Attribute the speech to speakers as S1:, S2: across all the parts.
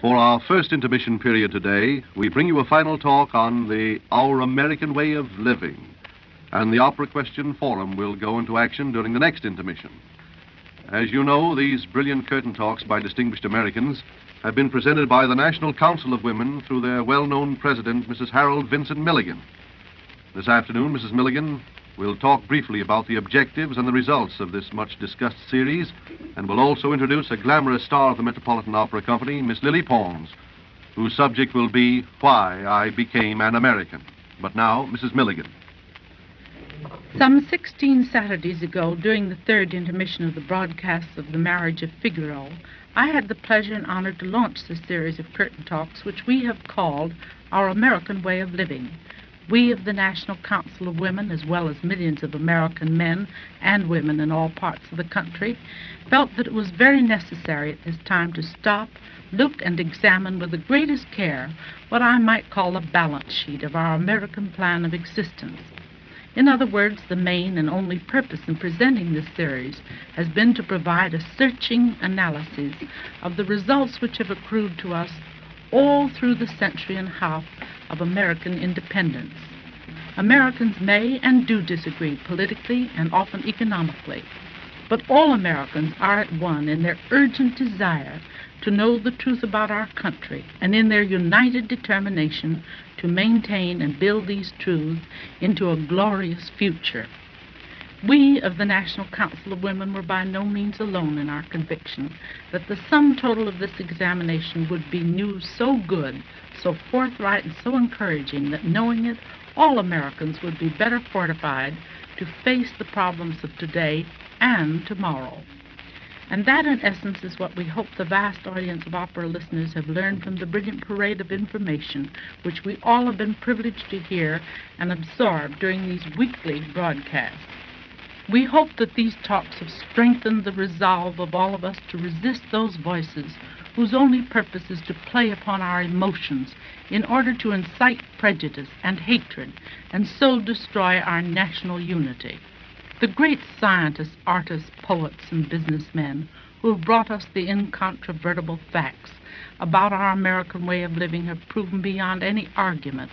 S1: For our first intermission period today, we bring you a final talk on the Our American Way of Living. And the Opera Question Forum will go into action during the next intermission. As you know, these brilliant curtain talks by distinguished Americans have been presented by the National Council of Women through their well known president, Mrs. Harold Vincent Milligan. This afternoon, Mrs. Milligan will talk briefly about the objectives and the results of this much discussed series, and we'll also introduce a glamorous star of the Metropolitan Opera Company, Miss Lily Pons, whose subject will be Why I Became an American. But now, Mrs. Milligan.
S2: Some 16 Saturdays ago, during the third intermission of the broadcasts of The Marriage of Figaro, I had the pleasure and honor to launch this series of curtain talks, which we have called Our American Way of Living. We of the National Council of Women, as well as millions of American men and women in all parts of the country, felt that it was very necessary at this time to stop, look, and examine with the greatest care what I might call the balance sheet of our American plan of existence. In other words, the main and only purpose in presenting this series has been to provide a searching analysis of the results which have accrued to us all through the century and a half of American independence. Americans may and do disagree politically and often economically, but all Americans are at one in their urgent desire to know the truth about our country and in their united determination to maintain and build these truths into a glorious future. We of the National Council of Women were by no means alone in our conviction that the sum total of this examination would be news so good, so forthright, and so encouraging that knowing it, all Americans would be better fortified to face the problems of today and tomorrow. And that, in essence, is what we hope the vast audience of opera listeners have learned from the brilliant parade of information which we all have been privileged to hear and absorb during these weekly broadcasts. We hope that these talks have strengthened the resolve of all of us to resist those voices whose only purpose is to play upon our emotions in order to incite prejudice and hatred and so destroy our national unity. The great scientists, artists, poets, and businessmen who have brought us the incontrovertible facts about our American way of living have proven beyond any argument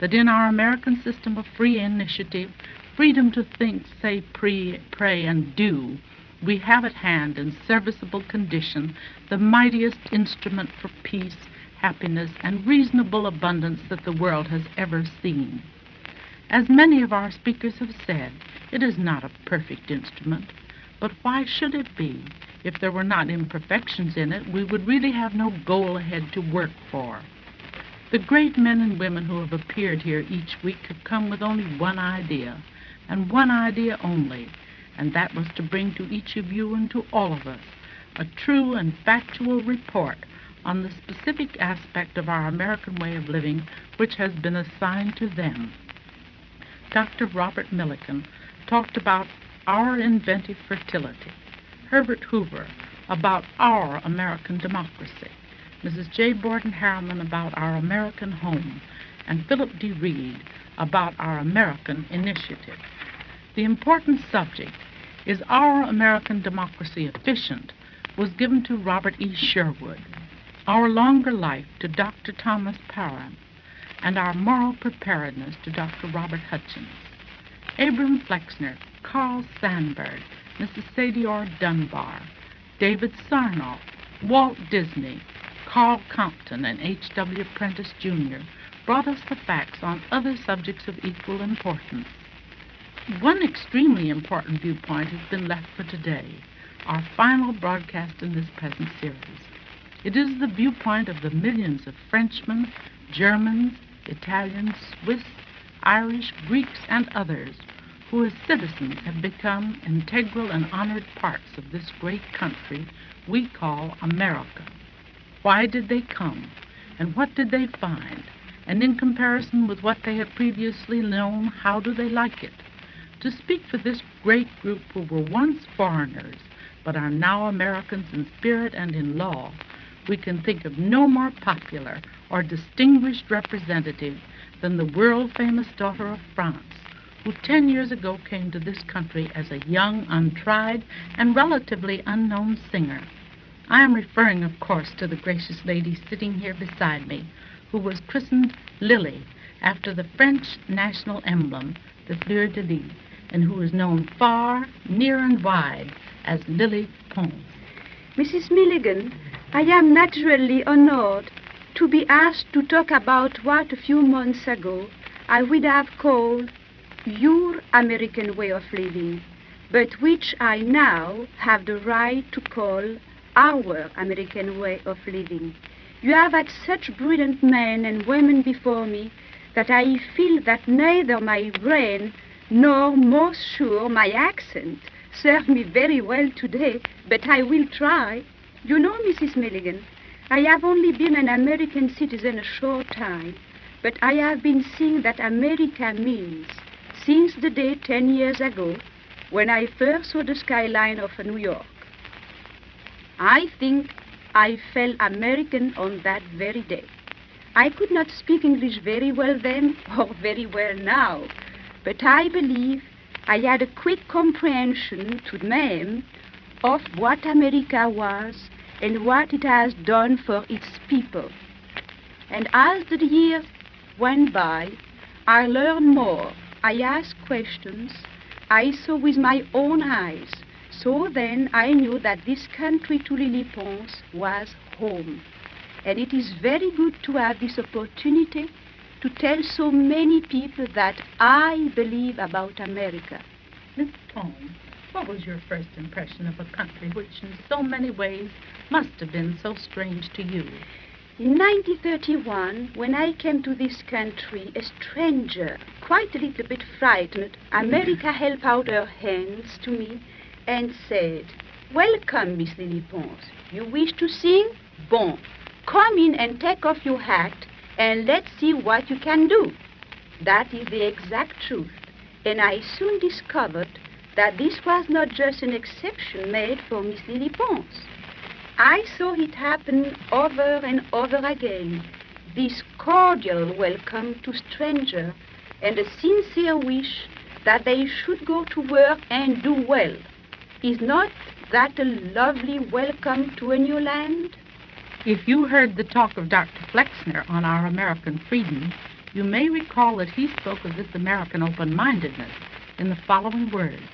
S2: that in our American system of free initiative, freedom to think, say, pre, pray, and do, we have at hand in serviceable condition the mightiest instrument for peace, happiness, and reasonable abundance that the world has ever seen. As many of our speakers have said, it is not a perfect instrument, but why should it be? If there were not imperfections in it, we would really have no goal ahead to work for. The great men and women who have appeared here each week have come with only one idea, and one idea only, and that was to bring to each of you and to all of us a true and factual report on the specific aspect of our American way of living which has been assigned to them. Dr. Robert Millikan talked about our inventive fertility, Herbert Hoover about our American democracy, Mrs. J. Borden Harriman about our American home, and Philip D. Reed about our American initiative. The important subject, Is Our American Democracy Efficient? was given to Robert E. Sherwood, Our Longer Life to Dr. Thomas Parran, and Our Moral Preparedness to Dr. Robert Hutchins. Abram Flexner, Carl Sandburg, Mrs. Sadie Orr Dunbar, David Sarnoff, Walt Disney, Karl Compton, and H.W. Prentice, Jr. brought us the facts on other subjects of equal importance. One extremely important viewpoint has been left for today, our final broadcast in this present series. It is the viewpoint of the millions of Frenchmen, Germans, Italians, Swiss, Irish, Greeks, and others who as citizens have become integral and honored parts of this great country we call America. Why did they come? And what did they find? And in comparison with what they had previously known, how do they like it? To speak for this great group who were once foreigners, but are now Americans in spirit and in law, we can think of no more popular or distinguished representative than the world famous daughter of France, who ten years ago came to this country as a young, untried, and relatively unknown singer. I am referring, of course, to the gracious lady sitting here beside me, who was christened Lily after the French national emblem, the fleur de lis, and who is known far, near, and wide as Lily Pons.
S3: Mrs. Milligan, I am naturally honored to be asked to talk about what a few months ago I would have called your American way of living, but which I now have the right to call our American way of living. You have had such brilliant men and women before me that I feel that neither my brain nor, most sure, my accent served me very well today, but I will try. You know, Mrs. Milligan, I have only been an American citizen a short time, but I have been seeing that America means since the day ten years ago when I first saw the skyline of New York. I think I felt American on that very day. I could not speak English very well then or very well now, but I believe I had a quick comprehension to name of what America was and what it has done for its people. And as the years went by, I learned more. I asked questions. I saw with my own eyes. So then I knew that this country to Lily Pons was home. And it is very good to have this opportunity to tell so many people that I believe about America.
S2: Miss Pons, what was your first impression of a country which in so many ways must have been so strange to you?
S3: In 1931, when I came to this country, a stranger, quite a little bit frightened, America mm. held out her hands to me and said, Welcome, Miss Lily Pons. You wish to sing? Bon. Come in and take off your hat and let's see what you can do. That is the exact truth. And I soon discovered that this was not just an exception made for Miss Lily Pons. I saw it happen over and over again. This cordial welcome to stranger and a sincere wish that they should go to work and do well. Is not that a lovely welcome to a new land?
S2: If you heard the talk of Dr. Flexner on our American freedom, you may recall that he spoke of this American open-mindedness in the following words.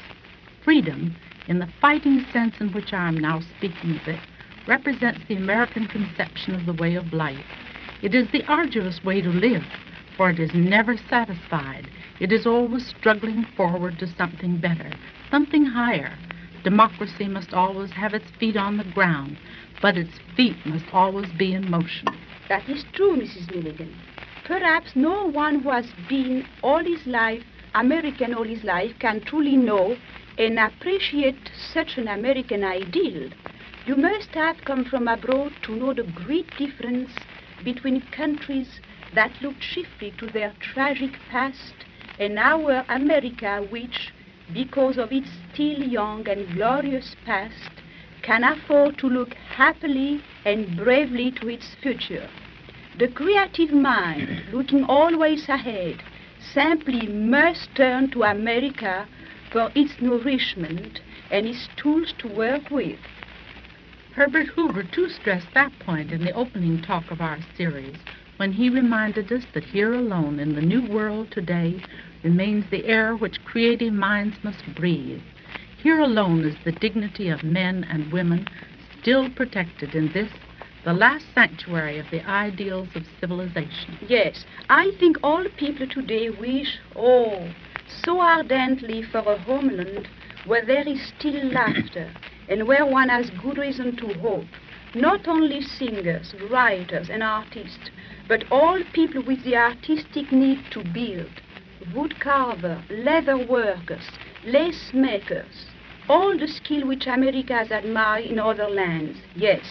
S2: Freedom, in the fighting sense in which I am now speaking of it, represents the American conception of the way of life. It is the arduous way to live, for it is never satisfied. It is always struggling forward to something better, something higher. Democracy must always have its feet on the ground, but its feet must always be in motion.
S3: That is true, Mrs. Milligan. Perhaps no one who has been all his life American all his life can truly know and appreciate such an American ideal. You must have come from abroad to know the great difference between countries that look chiefly to their tragic past and our America, which, because of its still young and glorious past, can afford to look happily and bravely to its future. The creative mind, looking always ahead, simply must turn to America for its nourishment and its tools to work with.
S2: Herbert Hoover, too, stressed that point in the opening talk of our series when he reminded us that here alone in the new world today remains the air which creative minds must breathe. Here alone is the dignity of men and women still protected in this, the last sanctuary of the ideals of civilization.
S3: Yes, I think all people today wish, oh, so ardently for a homeland where there is still laughter and where one has good reason to hope. Not only singers, writers, and artists, but all people with the artistic need to build. Wood carver, leather workers, lace makers, all the skill which America has admired in other lands. Yes,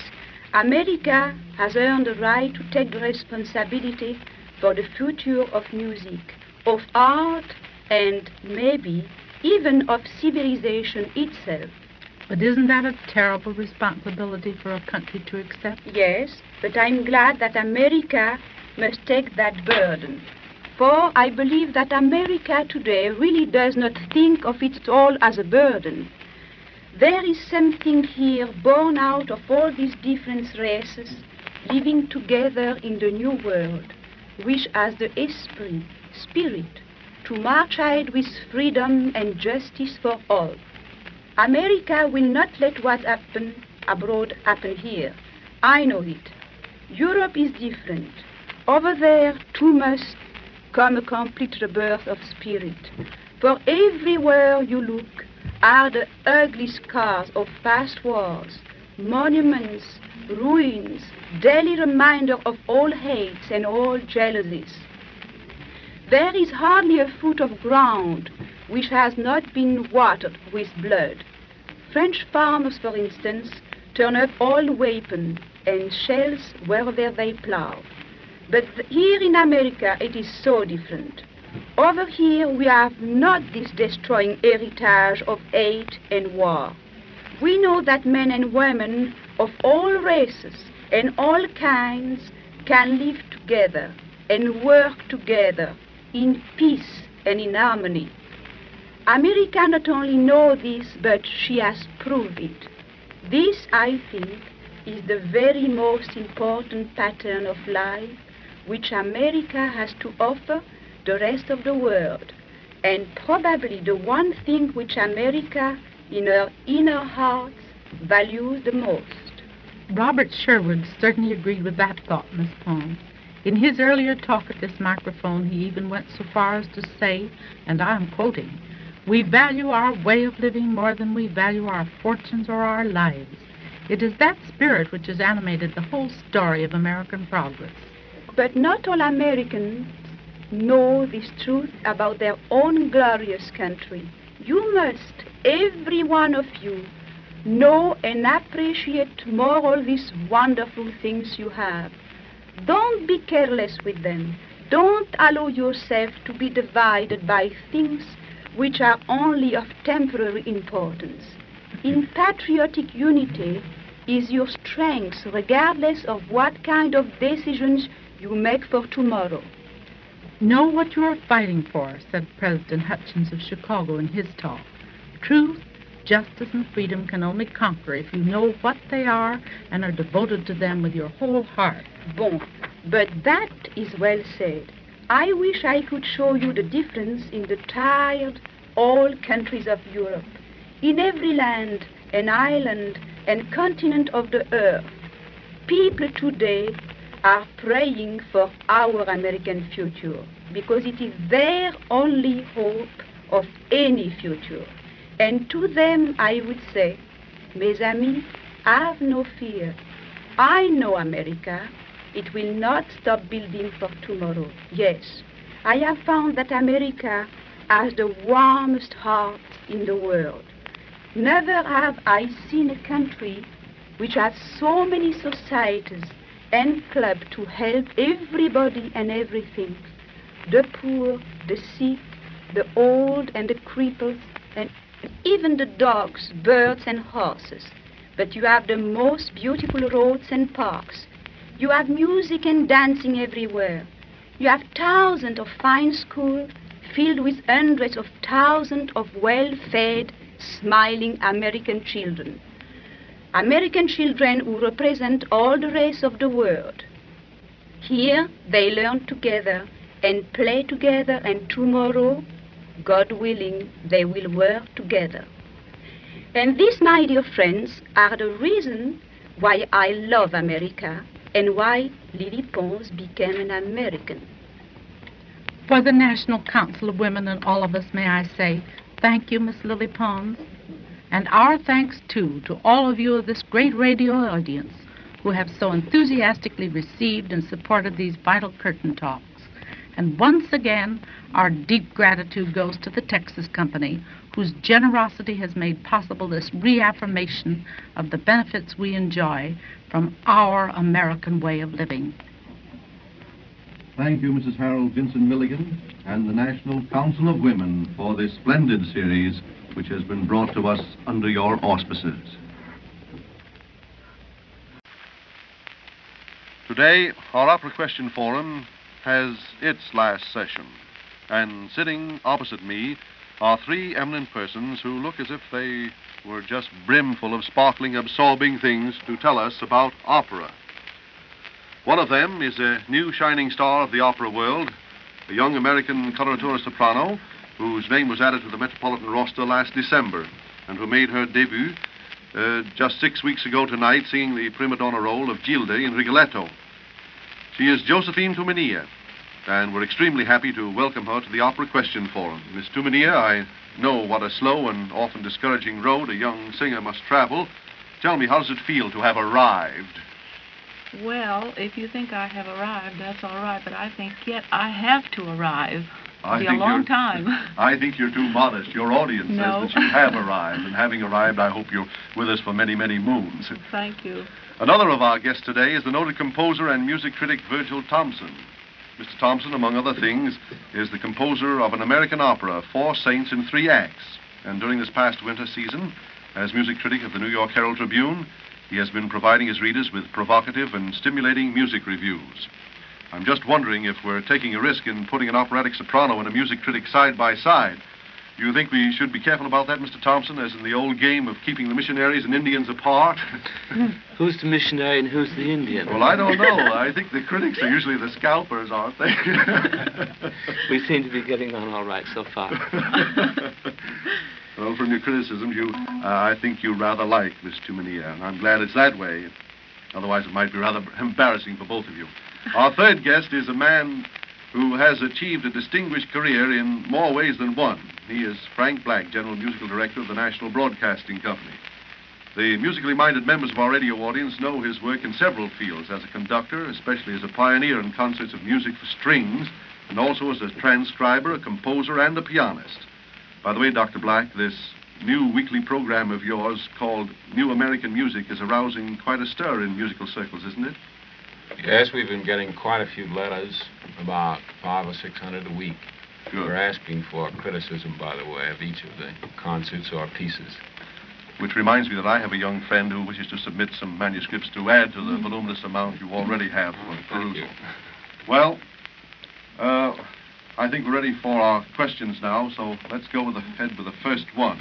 S3: America has earned the right to take the responsibility for the future of music, of art, and maybe even of civilization itself.
S2: But isn't that a terrible responsibility for a country to accept?
S3: Yes, but I'm glad that America must take that burden. For I believe that America today really does not think of it all as a burden. There is something here born out of all these different races living together in the new world, which has the esprit, spirit, to march ahead with freedom and justice for all. America will not let what happened abroad happen here. I know it. Europe is different. Over there, too must come a complete rebirth of spirit. For everywhere you look are the ugly scars of past wars, monuments, ruins, daily reminder of all hates and all jealousies. There is hardly a foot of ground which has not been watered with blood. French farmers, for instance, turn up all weapons and shells wherever they plow. But here in America it is so different. Over here we have not this destroying heritage of hate and war. We know that men and women of all races and all kinds can live together and work together in peace and in harmony. America not only knows this, but she has proved it. This, I think, is the very most important pattern of life which America has to offer the rest of the world, and probably the one thing which America, in her inner heart, values the most.
S2: Robert Sherwood certainly agreed with that thought, Miss Pons. In his earlier talk at this microphone, he even went so far as to say, and I am quoting, We value our way of living more than we value our fortunes or our lives. It is that spirit which has animated the whole story of American progress.
S3: But not all Americans know this truth about their own glorious country. You must, every one of you, know and appreciate more all these wonderful things you have. Don't be careless with them. Don't allow yourself to be divided by things which are only of temporary importance. In patriotic unity is your strength, regardless of what kind of decisions you make for tomorrow.
S2: Know what you are fighting for, said President Hutchins of Chicago in his talk. Truth, justice, and freedom can only conquer if you know what they are and are devoted to them with your whole heart.
S3: Bon, but that is well said. I wish I could show you the difference in the tired, all countries of Europe. In every land and island and continent of the earth, people today are praying for our American future because it is their only hope of any future. And to them I would say, mes amis, have no fear. I know America. It will not stop building for tomorrow. Yes, I have found that America has the warmest heart in the world. Never have I seen a country which has so many societies and clubs to help everybody and everything the poor, the sick, the old, and the cripples, and even the dogs, birds, and horses. But you have the most beautiful roads and parks. You have music and dancing everywhere. You have thousands of fine schools filled with hundreds of thousands of well-fed, smiling American children. American children who represent all the race of the world. Here they learn together and play together, and tomorrow, God willing, they will work together. And these, my dear friends, are the reason why I love America and why Lily Pons became an American.
S2: For the National Council of Women and all of us, may I say, thank you, Miss Lily Pons. And our thanks, too, to all of you of this great radio audience who have so enthusiastically received and supported these vital curtain talks. And once again, our deep gratitude goes to the Texas Company, whose generosity has made possible this reaffirmation of the benefits we enjoy from our American way of living.
S1: Thank you, Mrs. Harold Vincent Milligan and the National Council of Women for this splendid series which has been brought to us under your auspices. Today, our Opera Question Forum has its last session. And sitting opposite me are three eminent persons who look as if they were just brimful of sparkling, absorbing things to tell us about opera. One of them is a new shining star of the opera world, a young American coloratura soprano whose name was added to the Metropolitan roster last December and who made her debut uh, just six weeks ago tonight, singing the prima donna role of Gilda in Rigoletto. She is Josephine Tuminia, and we're extremely happy to welcome her to the Opera Question Forum. Miss Tuminia, I know what a slow and often discouraging road a young singer must travel. Tell me, how does it feel to have arrived?
S4: Well, if you think I have arrived, that's all right, but I think yet I have to arrive.
S1: I
S4: It'll be a long time.
S1: I think you're too modest. Your audience
S4: No.
S1: says that you have arrived, and having arrived, I hope you're with us for many, many moons.
S4: Thank you.
S1: Another of our guests today is the noted composer and music critic Virgil Thomson. Mr. Thomson, among other things, is the composer of an American opera, Four Saints in Three Acts. And during this past winter season, as music critic of the New York Herald Tribune, he has been providing his readers with provocative and stimulating music reviews. I'm just wondering if we're taking a risk in putting an operatic soprano and a music critic side by side. You think we should be careful about that, Mr. Thomson, as in the old game of keeping the missionaries and Indians apart?
S5: Who's the missionary and who's the Indian?
S1: well, I don't know. I think the critics are usually the scalpers, aren't they?
S5: We seem to be getting on all right so far.
S1: well, from your criticisms, you, uh, I think you rather like Miss Tuminia, and I'm glad it's that way. Otherwise, it might be rather embarrassing for both of you. Our third guest is a man who has achieved a distinguished career in more ways than one. He is Frank Black, General Musical Director of the National Broadcasting Company. The musically minded members of our radio audience know his work in several fields as a conductor, especially as a pioneer in concerts of music for strings, and also as a transcriber, a composer, and a pianist. By the way, Dr. Black, this new weekly program of yours called New American Music is arousing quite a stir in musical circles, isn't it?
S6: Yes, we've been getting quite a few letters, about five or six hundred a week. We're asking for criticism, by the way, of each of the concerts or pieces.
S1: Which reminds me that I have a young friend who wishes to submit some manuscripts to add to the voluminous amount you already have for
S6: Thank
S1: perusal.
S6: you.
S1: Well, uh, I think we're ready for our questions now, so let's go with ahead with the first one.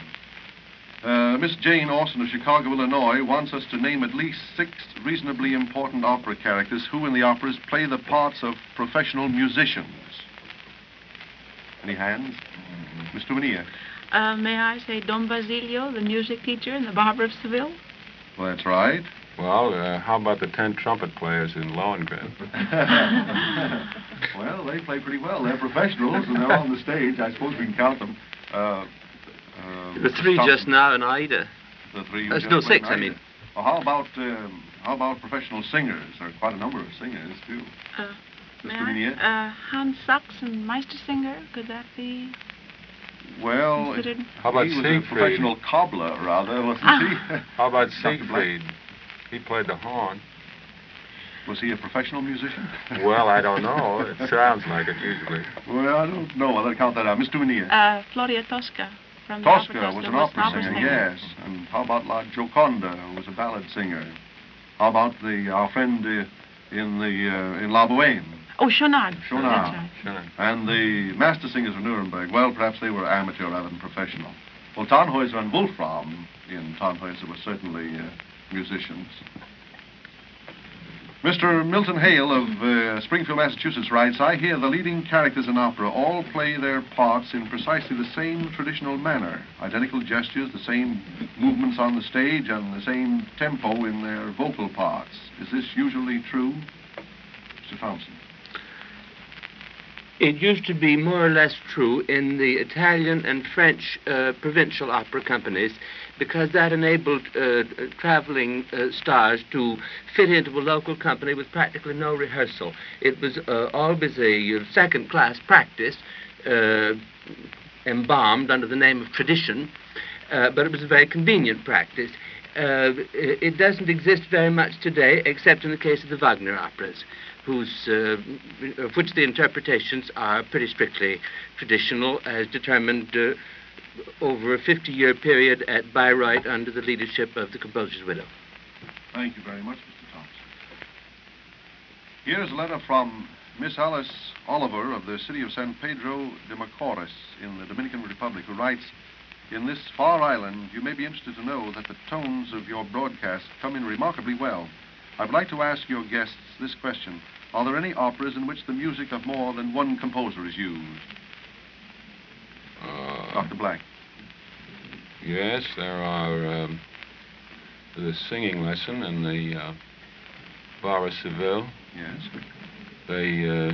S1: Uh, Miss Jane Orson of Chicago, Illinois, wants us to name at least six reasonably important opera characters who in the operas play the parts of professional musicians. Any hands? Mr. Tuminia.
S4: Uh, may I say Don Basilio, the music teacher in the Barber of Seville?
S1: Well, that's right.
S6: Well, uh, how about the ten trumpet players in Lohengrin?
S1: well, they play pretty well. They're professionals, and they're on the stage. I suppose we can count them. Uh, uh,
S5: The three
S1: Thompson,
S5: just now and Aida.
S1: The three.
S5: That's
S1: just
S5: no, six, I mean.
S1: Well, how about um, how about professional singers? There are quite a number of singers too.
S4: Uh, may
S1: Mr.
S4: I? Uh, Hans Sachs and Meistersinger, could that be
S1: Well,
S4: considered?
S6: How about
S1: he was a
S6: Siegfried?
S1: professional cobbler, rather, wasn't
S4: Ah.
S1: he?
S6: How about
S1: Dr.
S6: Siegfried? He played the horn.
S1: Was he a professional musician?
S6: Well, I don't know. It sounds like it usually.
S1: well, I don't know. I'll count that out. Miss Tuminia.
S4: Uh, Floria Tosca from the
S1: Tosca
S4: Opera
S1: was an opera singer, yes. And how about La Gioconda, who was a ballad singer? How about the our friend uh, in the uh, in La Boheme?
S4: Oh, Schaunard.
S1: Schaunard.
S4: That's right.
S6: Sure.
S1: And the master singers of Nuremberg, well, perhaps they were amateur rather than professional. Well, Tannhäuser and Wolfram in Tannhäuser were certainly uh, musicians. Mr. Milton Hale of uh, Springfield, Massachusetts writes, I hear the leading characters in opera all play their parts in precisely the same traditional manner. Identical gestures, the same movements on the stage, and the same tempo in their vocal parts. Is this usually true? Mr. Thomson.
S5: It used to be more or less true in the Italian and French uh, provincial opera companies because that enabled uh, traveling uh, stars to fit into a local company with practically no rehearsal. It was uh, always a uh, second class practice, uh, embalmed under the name of tradition, uh, but it was a very convenient practice. It doesn't exist very much today, except in the case of the Wagner operas, whose, of which the interpretations are pretty strictly traditional, as determined over a 50-year period at Bayreuth under the leadership of the composer's widow.
S1: Thank you very much, Mr. Thomson. Here's a letter from Miss Alice Oliver of the city of San Pedro de Macorís in the Dominican Republic, who writes, In this far island, you may be interested to know that the tones of your broadcast come in remarkably well. I would like to ask your guests this question. Are there any operas in which the music of more than one composer is used?
S6: Uh,
S1: Dr. Black.
S6: Yes, there are um, the singing lesson and the uh, Bar of Seville,
S1: Yes.
S6: the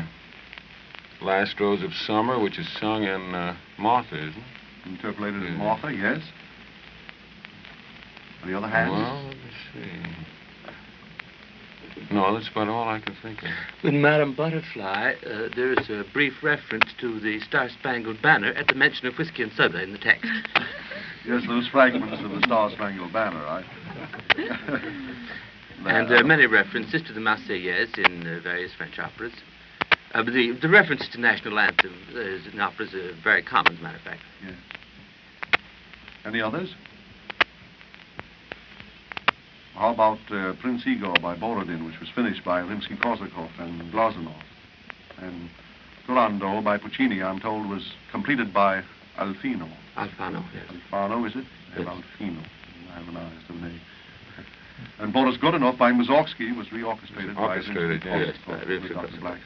S6: uh, Last Rose of Summer, which is sung in uh, Martha, isn't it?
S1: Interpolated
S6: Yeah.
S1: Martha, yes. On the other hand,
S6: Well, let me see. No, that's about all I can think of.
S5: In Madame Butterfly, uh, there is a brief reference to the Star Spangled Banner at the mention of whiskey and soda in the text.
S1: yes, those fragments of the Star Spangled Banner, right?
S5: and there are many references to the Marseillaise in uh, various French operas. Uh, but the, the reference to national anthem uh, is in operas are very common, as a matter of fact.
S1: Yes. Any others? How about uh, Prince Igor by Borodin, which was finished by Rimsky-Korsakov and Glazunov? And Turandot by Puccini, I'm told, was completed by Alfino.
S5: Alfano, yes.
S1: Alfano, is it?
S5: Yes.
S1: Alfino. I have an eye as to the name. And Boris Godunov by Mussorgsky was reorchestrated by
S6: Orchestrated,
S5: yes, by
S1: with
S5: Rimsky-Korsakov.
S1: Dr. Black.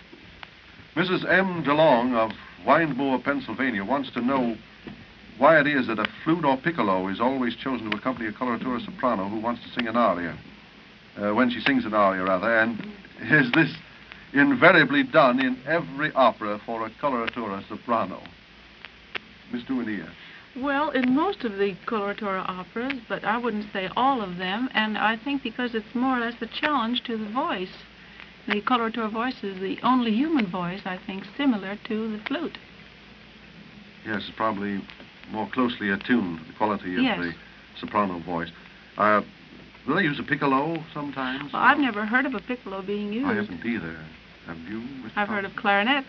S1: Mrs. M. DeLong of Wyndmoor, Pennsylvania, wants to know why it is that a flute or piccolo is always chosen to accompany a coloratura soprano who wants to sing an aria. Uh, when she sings an aria, rather. And is this invariably done in every opera for a coloratura soprano? Miss Tuminia.
S4: Well, in most of the coloratura operas, but I wouldn't say all of them, and I think because it's more or less a challenge to the voice. The coloratura voice is the only human voice, I think, similar to the flute.
S1: Yes, it's probably more closely attuned to the quality of
S4: Yes.
S1: the soprano voice. Uh, do they use a piccolo sometimes?
S4: Well, I've never heard of a piccolo being used.
S1: I haven't either. Have you, Mr.
S4: I've heard of
S1: Thomson?
S4: clarinets.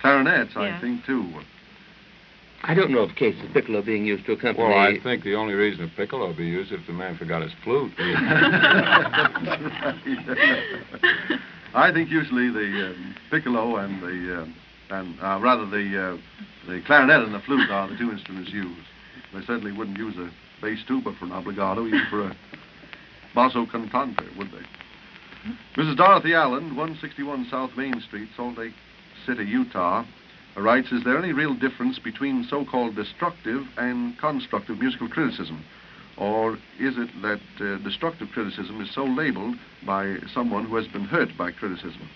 S1: Clarinets, I think, too.
S5: I don't know of cases of piccolo being used to accompany.
S6: Well, I think the only reason a piccolo would be used if the man forgot his flute.
S1: I think usually the um, piccolo and the um and uh, rather the uh, the clarinet and the flute are the two instruments used. They certainly wouldn't use a bass tuba for an obligato, even for a basso cantante, would they? Mrs. Dorothy Allen, 161 South Main Street, Salt Lake City, Utah, writes, Is there any real difference between so-called destructive and constructive musical criticism? Or is it that uh, destructive criticism is so labeled by someone who has been hurt by criticism?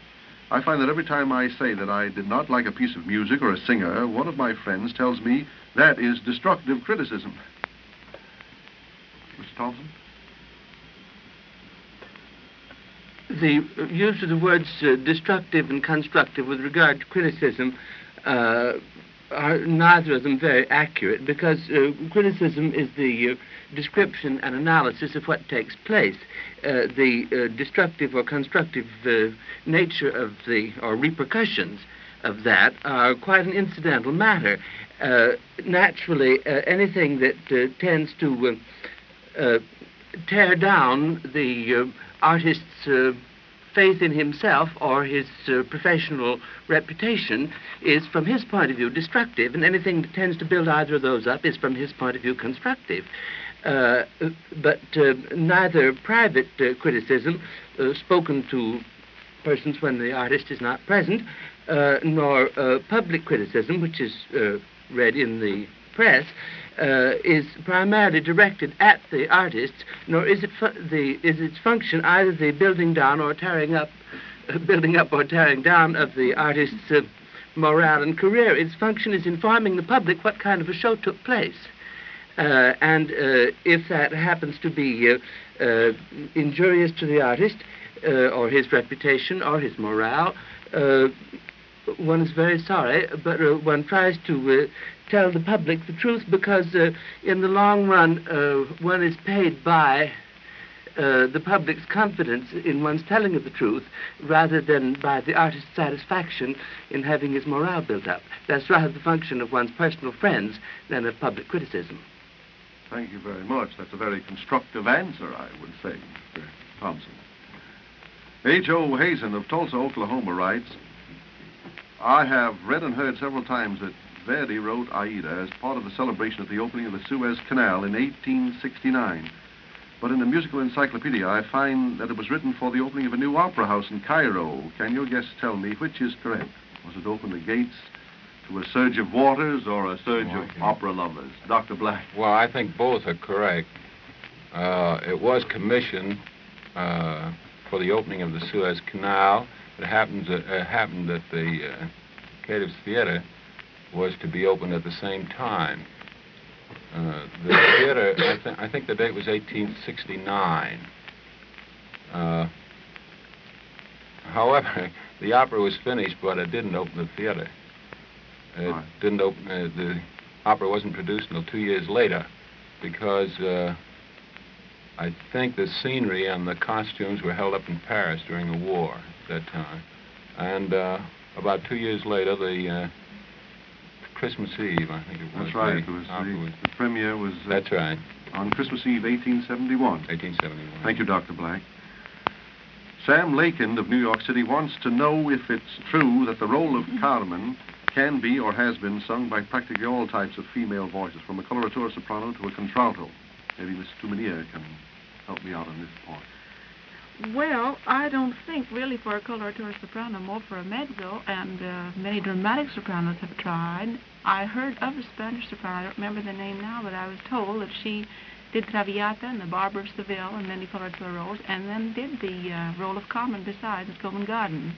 S1: I find that every time I say that I did not like a piece of music or a singer, one of my friends tells me that is destructive criticism. Mr. Thomson?
S5: the use of the words uh, destructive and constructive with regard to criticism uh, are neither of them very accurate because uh, criticism is the uh, description and analysis of what takes place. Uh, the uh, destructive or constructive uh, nature of the, or repercussions of that are quite an incidental matter. Uh, naturally, uh, anything that uh, tends to uh, uh, tear down the uh, artist's uh, faith in himself or his uh, professional reputation is, from his point of view, destructive, and anything that tends to build either of those up is, from his point of view, constructive. Uh, but uh, neither private uh, criticism, uh, spoken to persons when the artist is not present, uh, nor public criticism, which is read in the press, uh, is primarily directed at the artist, nor is it fu- the is its function either the building down or tearing up, uh, building up or tearing down of the artist's uh, morale and career. Its function is informing the public what kind of a show took place. Uh, and uh, if that happens to be uh, injurious to the artist, or his reputation, or his morale, one is very sorry, but uh, one tries to uh, tell the public the truth because, uh, in the long run, uh, one is paid by uh, the public's confidence in one's telling of the truth rather than by the artist's satisfaction in having his morale built up. That's rather the function of one's personal friends than of public criticism.
S1: Thank you very much. That's a very constructive answer, I would say, Mr. Thomson. H.O. Hazen of Tulsa, Oklahoma writes, I have read and heard several times that Verdi wrote Aida as part of the celebration of the opening of the Suez Canal in 1869. But in the musical encyclopedia, I find that it was written for the opening of a new opera house in Cairo. Can your guest tell me which is correct? Was it open the gates to a surge of waters or a surge
S6: Oh,
S1: of
S6: okay.
S1: opera lovers? Dr. Black.
S6: Well, I think both are correct. Uh, it was commissioned uh, for the opening of the Suez Canal. It happens uh, happened that the uh, Theater was to be opened at the same time. Uh, the theater, I, th- I think the date was 1869. Uh, however, the opera was finished, but it didn't open the theater. It
S1: Right.
S6: didn't open. Uh, the opera wasn't produced until two years later, because uh, I think the scenery and the costumes were held up in Paris during the war at that time, and uh, about two years later, the uh, Christmas Eve, I think it was.
S1: That's right.
S6: the
S1: It was the, the premiere was uh,
S6: That's right,
S1: on Christmas Eve, 1871.
S6: 1871.
S1: Thank you, Dr. Black. Sam Lakin of New York City wants to know if it's true that the role of Carmen can be or has been sung by practically all types of female voices, from a coloratura soprano to a contralto. Maybe Miss Tuminia can help me out on this point.
S4: Well, I don't think really for a coloratura soprano, more for a mezzo, and uh, many dramatic sopranos have tried. I heard of a Spanish soprano, I don't remember the name now, but I was told that she did Traviata and the Barber of Seville and many coloratura roles, and then did the uh, role of Carmen besides at Covent Garden.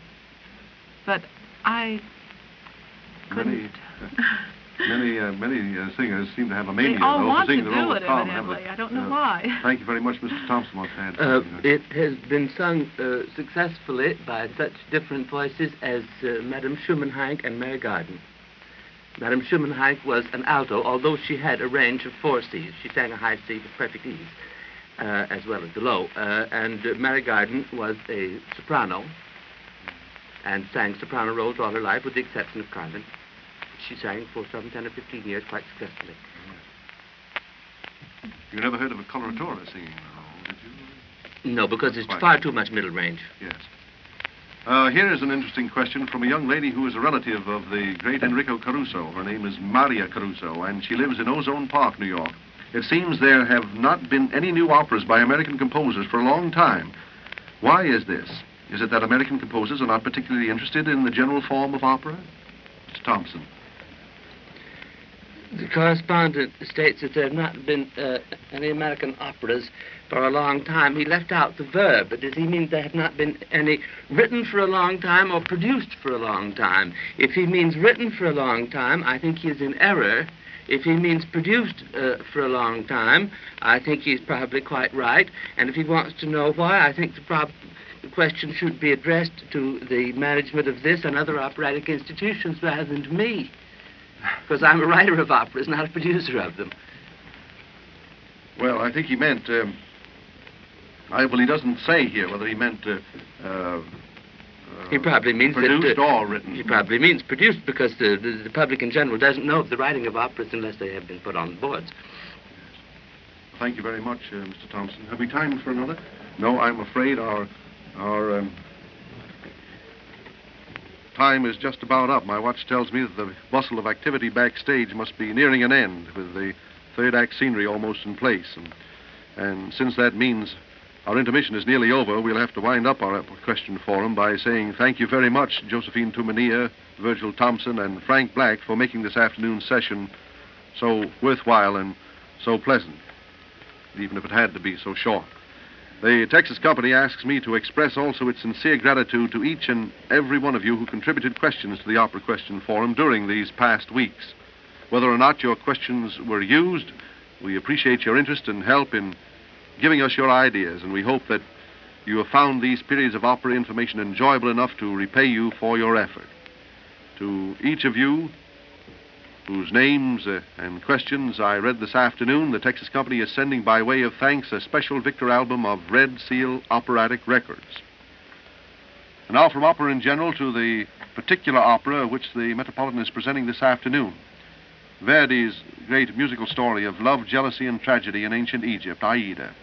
S4: But I couldn't.
S1: many, uh, many uh, singers seem to have a
S4: they
S1: mania,
S4: all
S1: though,
S4: want
S1: for
S4: to
S1: singing the role
S4: do
S1: of
S4: it,
S1: Carmen.
S4: evidently. I don't know
S1: Uh,
S4: why.
S1: Thank you very much, Mr. Thomson. Wants
S5: Uh, it has been sung uh, successfully by such different voices as uh, Madame Schumann-Heink and Mary Garden. Madame Schumann-Heink was an alto, although she had a range of four Cs. She sang a high C with perfect ease, uh, as well as the low. Uh, and uh, Mary Garden was a soprano and sang soprano roles all her life, with the exception of Carmen. She sang for some 10 or 15 years quite successfully.
S1: You never heard of a coloratura singing the role, did you?
S5: No, because it's
S1: Quite.
S5: far too much middle range.
S1: Yes. Uh, here is an interesting question from a young lady who is a relative of the great Enrico Caruso. Her name is Maria Caruso, and she lives in Ozone Park, New York. It seems there have not been any new operas by American composers for a long time. Why is this? Is it that American composers are not particularly interested in the general form of opera? Mr. Thomson.
S5: The correspondent states that there have not been uh, any American operas for a long time. He left out the verb. Does he mean there have not been any written for a long time or produced for a long time? If he means written for a long time, I think he is in error. If he means produced uh, for a long time, I think he's probably quite right. And if he wants to know why, I think the, prob- the question should be addressed to the management of this and other operatic institutions rather than to me. Because I'm a writer of operas, not a producer of them.
S1: Well, I think he meant. Um, I, well, he doesn't say here whether he meant. Uh, uh,
S5: He probably means that,
S1: produced
S5: uh,
S1: or written.
S5: He probably means produced because the, the, the public in general doesn't know of the writing of operas unless they have been put on boards.
S1: Thank you very much, uh, Mr. Thomson. Have we time for another? No, I'm afraid our our um, time is just about up. My watch tells me that the bustle of activity backstage must be nearing an end, with the third act scenery almost in place. And, and since that means our intermission is nearly over, we'll have to wind up our question forum by saying thank you very much, Josephine Tuminia, Virgil Thomson, and Frank Black, for making this afternoon's session so worthwhile and so pleasant even if it had to be so short. The Texas Company asks me to express also its sincere gratitude to each and every one of you who contributed questions to the Opera Question Forum during these past weeks. Whether or not your questions were used, we appreciate your interest and help in giving us your ideas, and we hope that you have found these periods of opera information enjoyable enough to repay you for your effort. To each of you, whose names uh, and questions I read this afternoon, the Texas Company is sending by way of thanks a special Victor album of Red Seal Operatic Records. And now from opera in general to the particular opera which the Metropolitan is presenting this afternoon. Verdi's great musical story of love, jealousy, and tragedy in ancient Egypt, Aida.